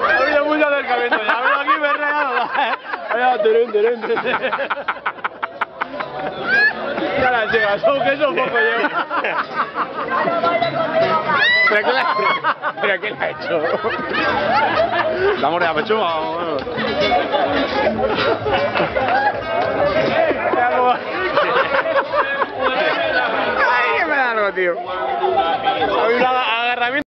Ha habido mucho acercamiento ya. Veo aquí me he turun, turun. Ya la son poco llevo. ¿Pero ha, ¿Pero qué le ha hecho? La mordida pechuga. Ay, me da algo, tío. Hay un agarramiento.